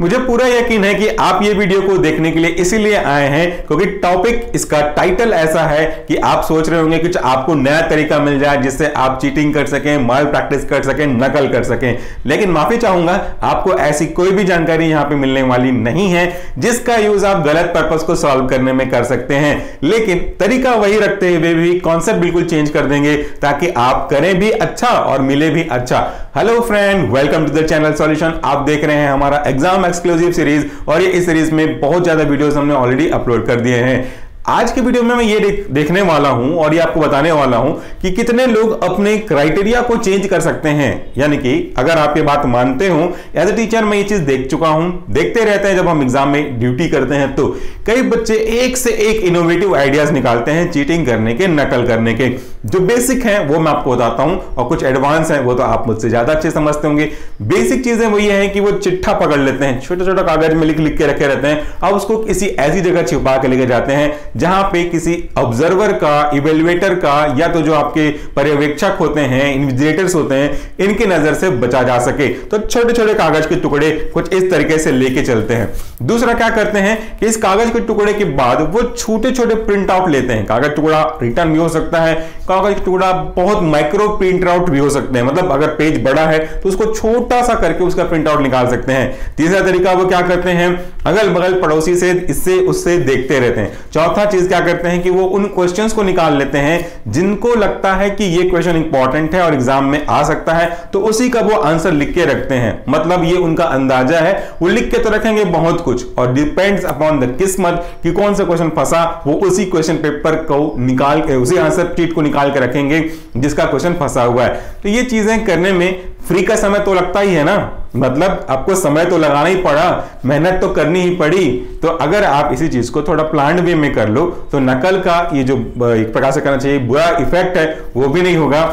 मुझे पूरा यकीन है कि आप ये वीडियो को देखने के लिए इसीलिए आए हैं क्योंकि टॉपिक इसका टाइटल ऐसा है कि आप सोच रहे होंगे कुछ आपको नया तरीका मिल जाए जिससे आप चीटिंग कर सकें माल प्रैक्टिस कर सकें, नकल कर सकें। लेकिन माफ़ी चाहूँगा, आपको ऐसी कोई भी जानकारी यहाँ पे मिलने वाली नहीं है, जिसका यूज़ आप गलत पर्पज को सॉल्व करने में कर सकते हैं। लेकिन तरीका वही रखते हुए भी कॉन्सेप्ट बिल्कुल चेंज कर देंगे, ताकि आप करें भी अच्छा और मिले भी अच्छा। Hello friend welcome to the channel solution आप देख रहे हैं हमारा एग्ज़ाम एक्सक्लूसिव सीरीज़ और ये इस सीरीज़ में बहुत ज़्यादा वीडियोस हमने ऑलरेडी अपलोड कर दिए हैं। आज के वीडियो में मैं ये देखने वाला हूँ और ये आपको बताने वाला हूँ कि कितने लोग अपने क्राइटेरिया को चेंज कर सकते हैं। यानी कि अगर आप ये बात मानते हो एज ए टीचर मैं ये चीज़ देख चुका हूँ, देखते रहते हैं जब हम एग्ज़ाम में ड्यूटी करते हैं तो। कई बच्चे एक से एक इनोवेटिव आइडियाज़ निकालते हैं चीटिंग करने के, नकल करने के। जो बेसिक है, वो मैं आपको बताता हूँ, और कुछ एडवांस है, वो तो आप मुझसे ज़्यादा अच्छे समझते होंगे। बेसिक चीज़ें वो ये है कि वो चिट्ठा पकड़ लेते हैं छोटा छोटा कागज़ में लिख लिख के रखे रहते हैं और उसको किसी ऐसी जगह छिपा के लेके जाते हैं, जहाँ पे किसी ऑब्जर्वर का इवेल्युएटर का, या तो जो आपके पर्यवेक्षक होते हैं इन्विजिलेटर्स होते हैं, इनकी नज़र से बचा जा सके। तो छोटे छोटे कागज़ के टुकड़े कुछ इस तरीके से लेके चलते हैं। दूसरा क्या करते हैं कि इस कागज़ के टुकड़े के बाद वो छोटे छोटे प्रिंट आउट लेते हैं। कागज़ टुकड़ा रिटर्न भी हो सकता है कागज़ टुकड़ा बहुत माइक्रो प्रिंट आउट भी हो सकते हैं। मतलब अगर पेज बड़ा है तो उसको छोटा सा करके उसका प्रिंट आउट निकाल सकते हैं। तीसरा तरीका वो क्या करते हैं? अगल बगल पड़ोसी से, इससे, उससे देखते रहते हैं। चौथा चीज़ क्या करते हैं कि वो उन क्वेश्चंस को निकाल लेते हैं, जिनको लगता है कि ये क्वेश्चन इंपॉर्टेंट है और एग्ज़ाम में आ सकता है तो उसी का वो आंसर लिख के रखते हैं। मतलब ये उनका अंदाज़ा है। वो लिख के तो रखेंगे बहुत कुछ और डिपेंड्स अपॉन द किस्मत कि कौन सा क्वेश्चन फंसा, वो उसी क्वेश्चन पेपर को निकाल के, उसी आंसर शीट को निकाल के रखेंगे, जिसका क्वेश्चन फंसा हुआ है। तो ये चीज़ें करने में फ्री का समय तो लगता ही है ना? मतलब आपको समय तो लगाना ही पड़ा, मेहनत तो करनी ही पड़ी। तो अगर आप इसी चीज़ को थोड़ा प्लान वे में कर लो तो नकल का ये जो एक प्रकार से करना चाहिए, बुरा इफ़ेक्ट है, वो भी नहीं होगा।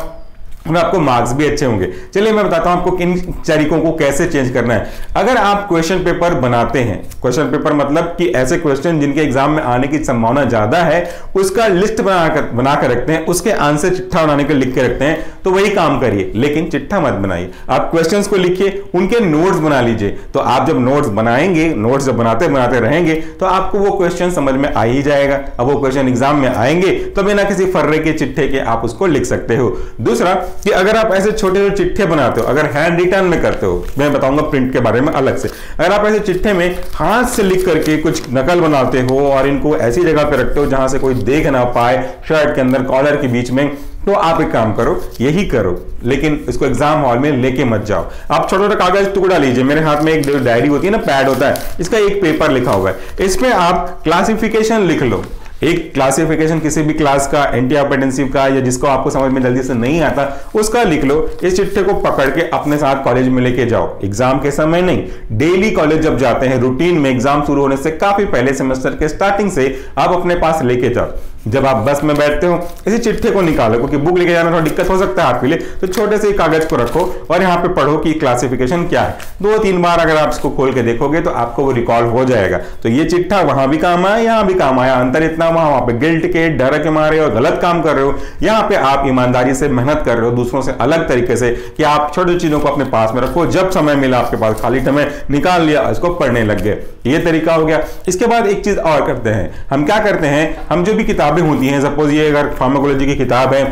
में आपको मार्क्स भी अच्छे होंगे। चलिए, मैं बताता हूँ आपको किन तरीकों को कैसे चेंज करना है। अगर आप क्वेश्चन पेपर बनाते हैं क्वेश्चन पेपर मतलब कि ऐसे क्वेश्चन जिनके एग्ज़ाम में आने की संभावना ज़्यादा है, उसका लिस्ट बनाकर बनाकर रखते हैं, उसके आंसर चिट्ठा बनाने के लिख के रखते हैं तो वही काम करिए। लेकिन चिट्ठा मत बनाइए। आप क्वेश्चन को लिखिए, उनके नोट्स बना लीजिए। तो आप जब नोट्स बनाएँगे नोट्स जब बनाते बनाते रहेंगे तो आपको वो क्वेश्चन समझ में आ ही जाएगा। अब वो क्वेश्चन एग्ज़ाम में आएँगे तो बिना किसी फर्रे के चिट्ठे के आप उसको लिख सकते हो। दूसरा कि अगर आप ऐसे छोटे छोटे चिट्ठे बनाते हो, अगर हैंड रिटर्न में करते हो, मैं बताऊँगा प्रिंट के बारे में अलग से। अगर आप ऐसे चिट्ठे में हाथ से लिख करके कुछ नकल बनाते हो और इनको ऐसी जगह पे रखते हो जहाँ से कोई देख ना पाए शर्ट के अंदर कॉलर के बीच में तो आप एक काम करो, यही करो, लेकिन इसको एग्ज़ाम हॉल में लेके मत जाओ। आप छोटा छोटा कागज़ टुकड़ा लीजिए, मेरे हाथ में एक डायरी होती है ना पैड होता है, इसका एक पेपर लिखा हुआ है। इसमें आप क्लासिफिकेशन लिख लो एक क्लासिफिकेशन किसी भी क्लास का एंटी ऑपेटेंसिव का, या जिसको आपको समझ में जल्दी से नहीं आता, उसका लिख लो, इस चिट्ठे को पकड़ के अपने साथ कॉलेज में लेके जाओ। एग्ज़ाम के समय नहीं डेली कॉलेज जब जाते हैं रूटीन में एग्ज़ाम शुरू होने से काफ़ी पहले सेमेस्टर के स्टार्टिंग से आप अपने पास लेके जाओ। जब आप बस में बैठते हो, इसी चिट्ठे को निकालो, क्योंकि बुक लेके जाना थोड़ा दिक्कत हो सकता है आपके लिए। तो छोटे से कागज़ को रखो और यहाँ पे पढ़ो कि क्लासिफिकेशन क्या है। दो तीन बार अगर आप इसको खोल के देखोगे तो आपको वो रिकॉल हो जाएगा। तो ये चिट्ठा वहाँ भी काम आया, यहाँ भी काम आया। अंतर इतना वहाँ वहाँ पे गिल्ट के, डर के मारे और गलत काम कर रहे हो। यहाँ पे आप ईमानदारी से मेहनत कर रहे हो, दूसरों से अलग तरीके से कि आप छोटी चीज़ों को अपने पास में रखो। जब समय मिला आपके पास, खाली समय निकाल लिया, इसको पढ़ने लग गए। ये तरीका हो गया। इसके बाद एक चीज़ और करते हैं। हम क्या करते हैं, हम जो भी किताबें होती हैं। सपोज़ ये अगर फार्माकोलॉजी की किताब है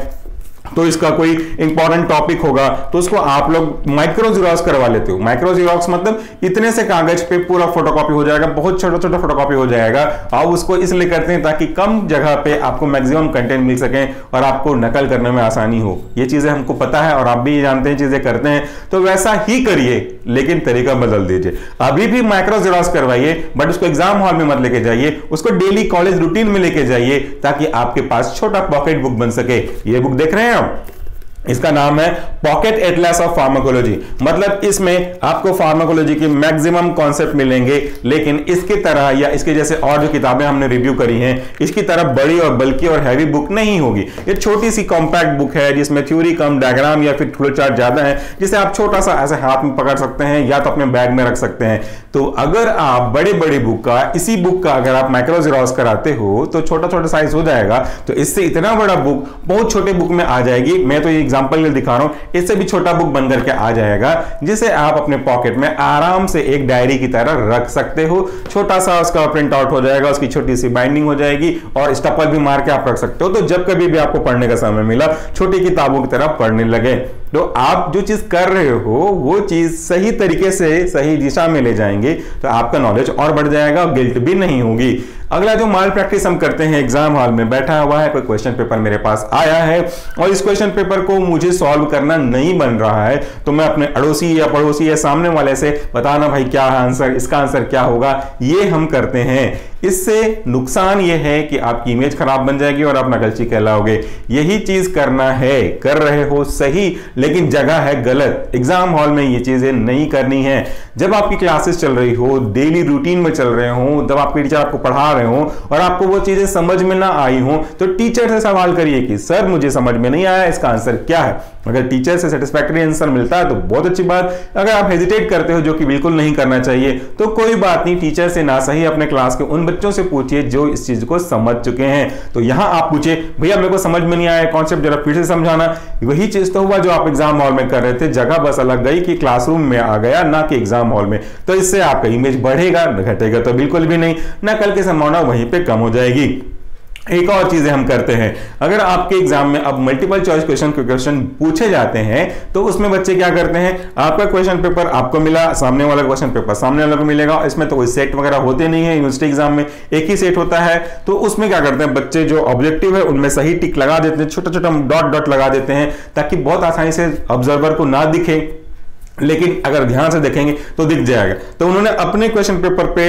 तो इसका कोई इंपॉर्टेंट टॉपिक होगा। तो उसको आप लोग माइक्रो जीरोक्स करवा लेते हो। माइक्रो जीरोक्स मतलब इतने से कागज़ पे पूरा फोटोकॉपी हो जाएगा, बहुत छोटा छोटा फोटोकॉपी हो जाएगा। और उसको इसलिए करते हैं ताकि कम जगह पे आपको मैक्सिमम कंटेंट मिल सके और आपको नकल करने में आसानी हो। ये चीज़ें हमको पता है और आप भी जानते हैं, चीज़ें करते हैं। तो वैसा ही करिए, लेकिन तरीका बदल दीजिए। अभी भी माइक्रो जीरोक्स करवाइए बट उसको एग्ज़ाम हॉल में मत लेके जाइए। उसको डेली कॉलेज रूटीन में लेके जाइए ताकि आपके पास छोटा पॉकेट बुक बन सके। ये बुक देख रहे हैं आप इसका नाम है पॉकेट एटलास ऑफ़ फार्माकोलॉजी। मतलब इसमें आपको फार्माकोलॉजी की मैक्सिमम कॉन्सेप्ट मिलेंगे, लेकिन इसकी तरह या इसके जैसे और जो किताबें हमने रिव्यू करी हैं, इसकी तरह बड़ी और बल्कि और हैवी बुक नहीं होगी। ये छोटी सी कॉम्पैक्ट बुक है, जिसमें थ्योरी कम डायग्राम या फिर फ्लो चार्ट ज़्यादा है, जिसे आप छोटा सा ऐसे हाथ में पकड़ सकते हैं या तो अपने बैग में रख सकते हैं। तो अगर आप बड़े बड़े बुक का, इसी बुक का अगर आप माइक्रोजिरोस कराते हो तो छोटा छोटा साइज़ हो जाएगा। तो इससे इतना बड़ा बुक बहुत छोटे बुक में आ जाएगी। मैं तो ये एग्ज़ाम्पल दिखा रहा हूँ, इससे भी छोटा बुक बन करके आ जाएगा, जिसे आप अपने पॉकेट में आराम से एक डायरी की तरह रख सकते हो। छोटा सा उसका प्रिंट आउट हो जाएगा, उसकी छोटी सी बाइंडिंग हो जाएगी और स्टपल भी मार के आप रख सकते हो। तो जब कभी भी आपको पढ़ने का समय मिला, छोटी किताबों की तरह पढ़ने लगे तो आप जो चीज़ कर रहे हो, वो चीज़ सही तरीके से, सही दिशा में ले जाएँगे तो आपका नॉलेज और बढ़ जाएगा गिल्ट भी नहीं होगी। अगला जो माल प्रैक्टिस हम करते हैं एग्ज़ाम हॉल में, बैठा हुआ है, कोई क्वेश्चन पेपर मेरे पास आया है और इस क्वेश्चन पेपर को मुझे सॉल्व करना नहीं बन रहा है तो मैं अपने अड़ोसी या पड़ोसी या सामने वाले से, बताना भाई क्या आंसर इसका आंसर क्या होगा, ये हम करते हैं। इससे नुकसान यह है कि आपकी इमेज खराब बन जाएगी और आप नकलची कहलाओगे। यही चीज़ करना है। कर रहे हो सही, लेकिन जगह है गलत। एग्ज़ाम हॉल में ये चीज़ें नहीं करनी है। जब आपकी क्लासेस चल रही हो डेली रूटीन में चल रहे हो, जब आपके टीचर आपको पढ़ा रहे हो और आपको वो चीज़ें समझ में ना आई हो तो टीचर से सवाल करिए कि, सर, मुझे समझ में नहीं आया, इसका आंसर क्या है? अगर टीचर से सेटिस्फैक्ट्री आंसर मिलता है तो बहुत अच्छी बात। अगर आप हेजिटेट करते हो, जो कि बिल्कुल नहीं करना चाहिए तो कोई बात नहीं टीचर से ना सही अपने क्लास के उन बच्चों से पूछिए जो इस चीज़ को समझ चुके हैं। तो यहाँ आप पूछे भैया, मेरे को समझ में नहीं आया कॉन्सेप्ट जरा फिर से समझाना। वही चीज़ तो हुआ जो आप एग्ज़ाम हॉल में कर रहे थे। जगह बस अलग गई कि क्लासरूम में आ गया, ना कि एग्ज़ाम हॉल में। तो इससे आपका इमेज बढ़ेगा, घटेगा तो बिल्कुल भी नहीं। ना कल की संभावना वहीं पर कम हो जाएगी। एक और चीज़ें हम करते हैं। अगर आपके एग्ज़ाम में अब मल्टीपल चॉइस क्वेश्चन के क्वेश्चन पूछे जाते हैं तो उसमें बच्चे क्या करते हैं? आपका क्वेश्चन पेपर आपको मिला, सामने वाला क्वेश्चन पेपर सामने वाले को मिलेगा। इसमें तो कोई सेट वगैरह होते नहीं है यूनिवर्सिटी एग्ज़ाम में एक ही सेट होता है। तो उसमें क्या करते हैं? बच्चे जो ऑब्जेक्टिव है, उनमें सही टिक लगा देते हैं छोटा छोटा डॉट डॉट लगा देते हैं, ताकि बहुत आसानी से ऑब्जर्वर को ना दिखे। लेकिन अगर ध्यान से देखेंगे तो दिख जाएगा। तो उन्होंने अपने क्वेश्चन पेपर पे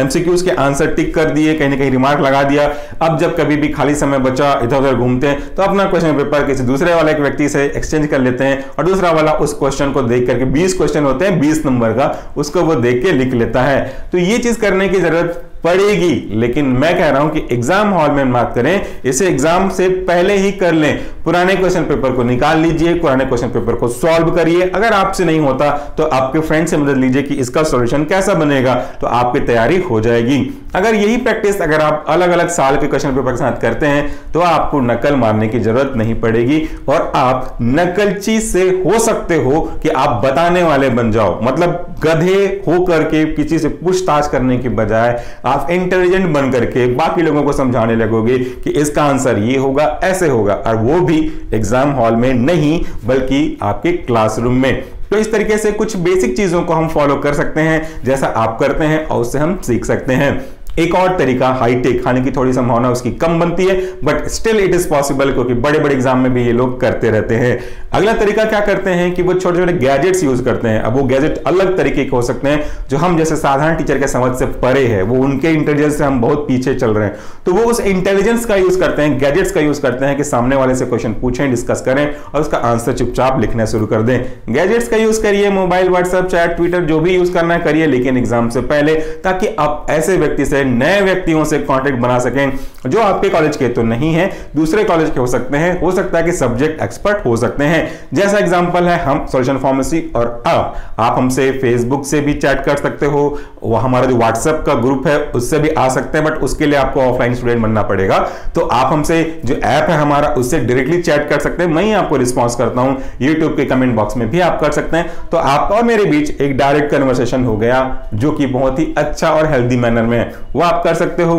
एमसीक्यूज के आंसर टिक कर दिए, कहीं ना कहीं रिमार्क लगा दिया। अब जब कभी भी खाली समय बचा इधर उधर घूमते हैं तो अपना क्वेश्चन पेपर किसी दूसरे वाले एक व्यक्ति से एक्सचेंज कर लेते हैं और दूसरा वाला उस क्वेश्चन को देख करके, बीस क्वेश्चन होते हैं, बीस नंबर का, उसको वो देख के लिख लेता है। तो ये चीज़ करने की ज़रूरत पड़ेगी। लेकिन मैं कह रहा हूँ कि एग्ज़ाम हॉल में बात करें, इसे एग्ज़ाम से पहले ही कर लें। पुराने क्वेश्चन पेपर को निकाल लीजिए, पुराने क्वेश्चन पेपर को सॉल्व करिए। अगर आपसे नहीं होता तो आपके फ्रेंड से मदद लीजिए कि इसका सॉल्यूशन कैसा बनेगा तो आपकी तैयारी हो जाएगी। अगर यही प्रैक्टिस अगर आप अलग अलग साल के क्वेश्चन पेपर के साथ करते हैं तो आपको नकल मारने की ज़रूरत नहीं पड़ेगी। और आप नकलची से हो सकते हो कि आप बताने वाले बन जाओ। मतलब गधे हो करके किसी से पूछताछ करने के बजाय आप इंटेलिजेंट बन करके बाकी लोगों को समझाने लगोगे कि इसका आंसर ये होगा, ऐसे होगा। और वो भी एग्ज़ाम हॉल में नहीं, बल्कि आपके क्लासरूम में। तो इस तरीके से कुछ बेसिक चीज़ों को हम फॉलो कर सकते हैं, जैसा आप करते हैं और उससे हम सीख सकते हैं। एक और तरीका हाईटेक खाने की थोड़ी संभावना उसकी कम बनती है but still it is possible क्योंकि बड़े बड़े एग्ज़ाम में भी ये लोग करते रहते हैं। अगला तरीका क्या करते हैं कि वो छोटे छोटे गैजेट्स यूज़ करते हैं। अब वो गैजेट अलग तरीके के हो सकते हैं, जो हम जैसे साधारण टीचर के समझ से परे है, वो उनके इंटेलिजेंस से हम बहुत पीछे चल रहे हैं। तो वो उस इंटेलिजेंस का यूज़ करते हैं गैजेट्स का यूज़ करते हैं कि सामने वाले से क्वेश्चन पूछें डिस्कस करें और उसका आंसर चुपचाप लिखना शुरू कर दें। गैजेट्स का यूज़ करिए मोबाइल व्हाट्सएप चैट ट्विटर जो भी यूज़ करना करिए, लेकिन एग्ज़ाम से पहले, ताकि आप ऐसे व्यक्ति से नए व्यक्तियों से कॉन्टेक्ट बना सकें, जो आपके कॉलेज के तो नहीं है, दूसरे कॉलेज के हो सकते हैं, हो सकता है कि सब्जेक्ट एक्सपर्ट हो सकते हैं। जैसा एग्जांपल है, हम सोल्यूशन फार्मेसी और आप आप हमसे फेसबुक से भी चैट कर सकते हो वो हमारा जो व्हाट्सएप का ग्रुप है, उससे भी आ सकते हैं बट उसके लिए आपको ऑफलाइन स्टूडेंट बनना पड़ेगा। तो आप हमसे जो ऐप है हमारा, उससे डायरेक्टली चैट कर सकते हैं। मैं ही आपको रिस्पॉन्स करता हूँ यूट्यूब के कमेंट बॉक्स में भी आप कर सकते हैं। तो आप और मेरे बीच एक डायरेक्ट कन्वर्सेशन हो गया, जो कि बहुत ही अच्छा और हेल्दी मैनर में वो आप कर सकते हो।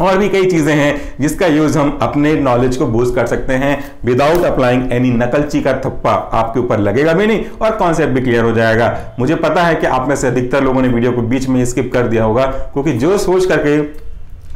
और भी कई चीज़ें हैं जिसका यूज़ हम अपने नॉलेज को बूस्ट कर सकते हैं। विदाउट अप्लाइंग एनी नकलची का थप्पा आपके ऊपर लगेगा भी नहीं और कॉन्सेप्ट भी क्लियर हो जाएगा। मुझे पता है कि आप में से अधिकतर लोगों ने वीडियो को बीच में स्किप कर दिया होगा, क्योंकि जो सोच करके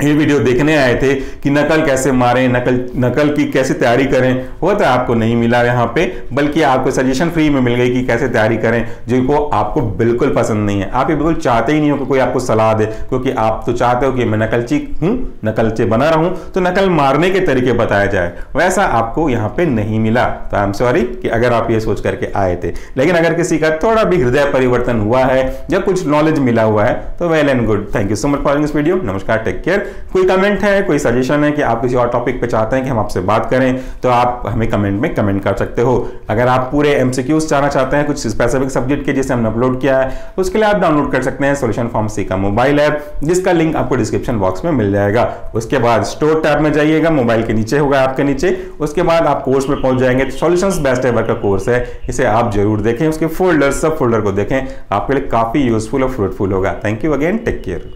ये वीडियो देखने आए थे कि नकल कैसे मारें, नकल नकल की कैसे तैयारी करें, वो तो आपको नहीं मिला यहाँ पे, बल्कि आपको सजेशन फ्री में मिल गई कि कैसे तैयारी करें, जिनको आपको बिल्कुल पसंद नहीं है। आप ये बिल्कुल चाहते ही नहीं हो कि कोई आपको सलाह दे, क्योंकि आप तो चाहते हो कि मैं नकलची हूँ, नकलचे बना रहा तो नकल मारने के तरीके बताया जाए। वैसा आपको यहाँ पे नहीं मिला। तो आई एम सॉरी कि अगर आप ये सोच करके आए थे। लेकिन अगर किसी का थोड़ा भी हृदय परिवर्तन हुआ है, या कुछ नॉलेज मिला हुआ है तो well and good thank you so much for this video नमस्कार टेक केयर कोई कमेंट है, कोई सजेशन है कि आप किसी और टॉपिक पे चाहते हैं कि हम आपसे बात करें तो आप हमें कमेंट में कमेंट कर सकते हो। अगर आप पूरे एमसीक्यूज चाहना चाहते हैं, कुछ स्पेसिफिक सब्जेक्ट के जिसे हमने अपलोड किया है तो उसके लिए आप डाउनलोड कर सकते हैं सोल्यूशन फार्मेसी का मोबाइल ऐप जिसका लिंक आपको डिस्क्रिप्शन बॉक्स में मिल जाएगा। उसके बाद स्टोर टैब में जाइएगा मोबाइल के नीचे होगा आपके नीचे। उसके बाद आप कोर्स में पहुँच जाएँगे। सॉल्यूशंस बेस्ट एवर का कोर्स है। इसे आप ज़रूर देखें। उसके फोल्डर सब फोल्डर को देखें। आपके लिए काफ़ी यूजफुल और फ्रूटफुल होगा। Thank you again take care